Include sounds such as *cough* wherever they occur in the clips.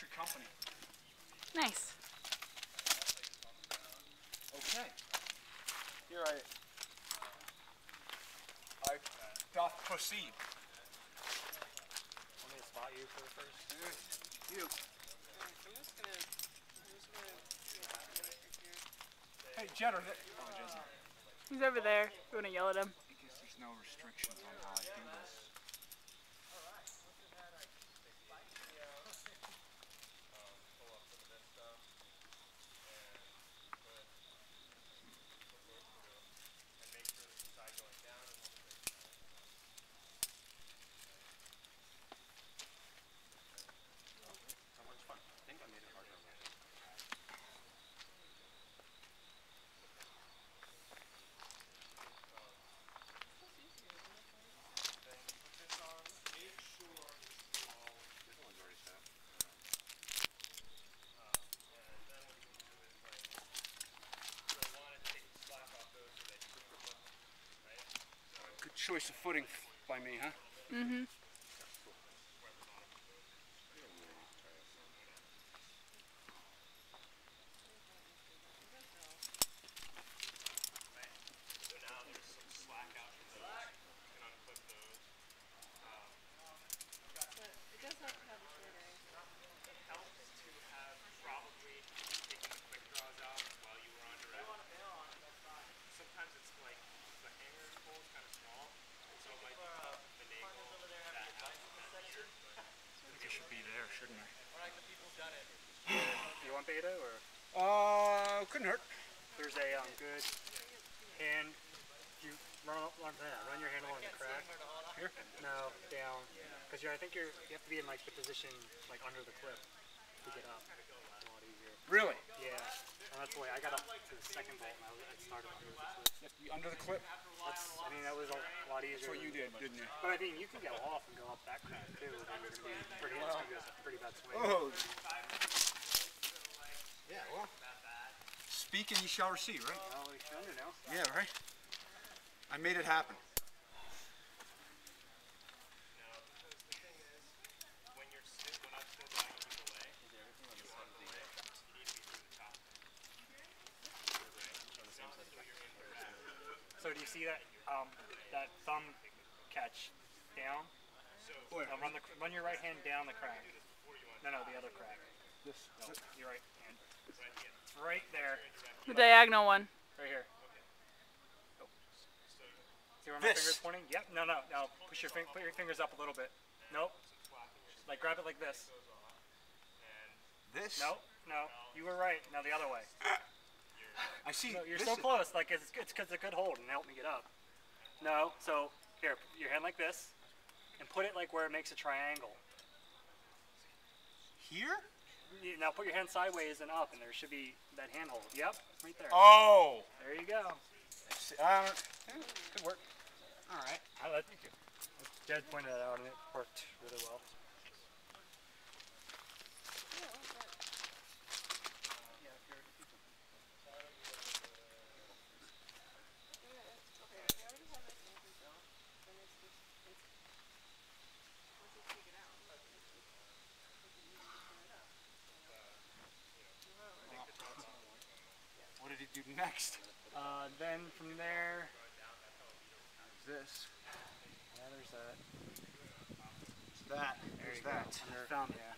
electric company. Nice. Okay. Here I, I doth proceed. Want me to spot you for the first? You. I'm just gonna, I'm just gonna Hey, Jed, are oh, He's over there. You want to yell at him? I guess there's no restrictions on how I do this. I think I made it harder on myself. This one's already set up. Good choice of footing by me, huh? Mm-hmm. But it does have to have a short angle. Sometimes it's like the hanger hole is kind of small, so it might be tough to finagle that out from that here. I think I should be there, shouldn't I? You want beta or? Hurt. There's a um, good hand. You run run, run your hand along the crack. Here? No, down. Because I think you're you have to be in like the position like under the clip to get up. It's a lot easier. Really? Yeah, and that's the way I got up to the second bolt and I, was- I started under the clip. You have to be under the clip? That's, I mean, that was a lot easier. That's what you than- did, didn't you? But I mean, you can go off and go up that crack too. Then you're gonna be pretty. It's gonna be a pretty bad swing. Oh. Yeah, well, Speak and you shall receive, right? well, we should under now. Yeah, right? I made it happen. When you're sit, when I sit back and you away, you want the, you need to be through the top. So do you see that um, that thumb catch down? Where? Now run the run your right hand down the crack. No, no, the other crack. This. No, your right hand. It's right there, The diagonal one. right here. Oh. See where my This. finger's pointing? Yep. No, no, no. Push your fin- put your fingers up a little bit. Nope. Like grab it like this. This? No, no. You were right. Now the other way. *laughs* I see. No, you're this so close. Like it's it's because a good hold and help me get up. No. So here, put your hand like this, and put it like where it makes a triangle. Here? You- Now put your hand sideways and up, and there should be that handhold. Yep, right there. Oh! There you go. I see. I don't, yeah, could work. All right. I let Jed pointed that out, and it worked really well. What did he do next? Uh, then from there, This. yeah, there's that. That. There There's go. that. Under thumb, yeah.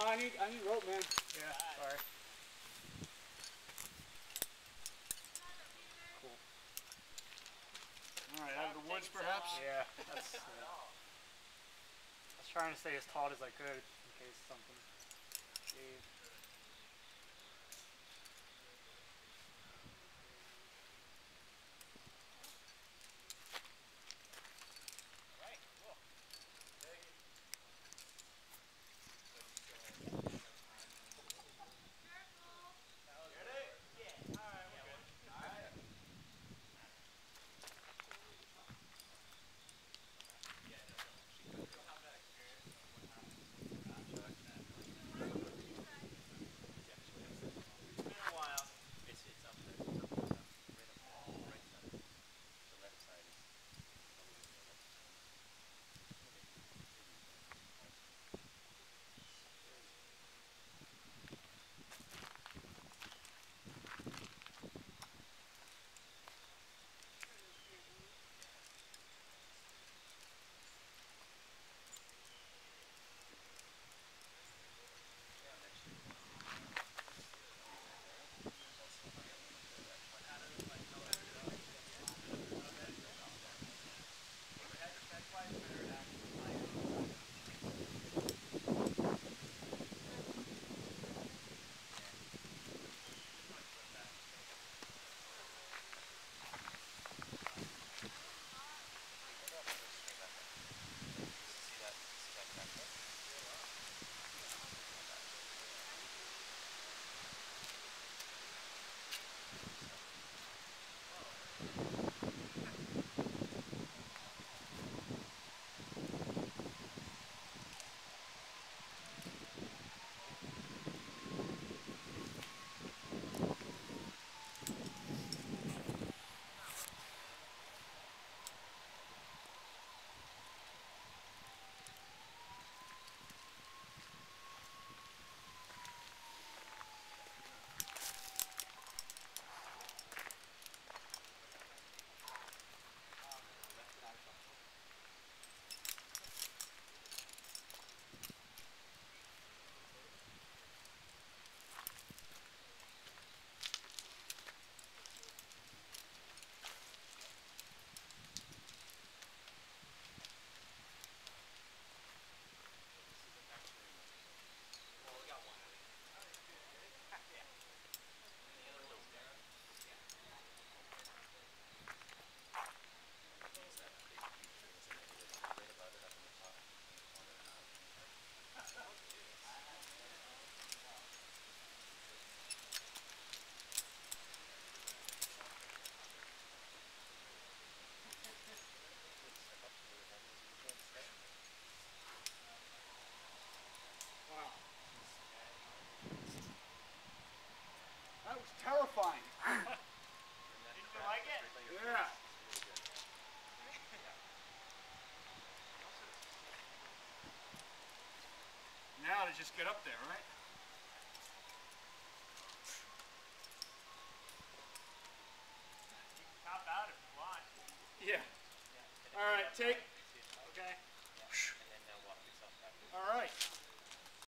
No, I need, I need rope, man. Yeah, sorry. All right, out of the woods, perhaps. Yeah, that's. Uh, I was trying to stay as taut as I could in case something Now to just get up there, right?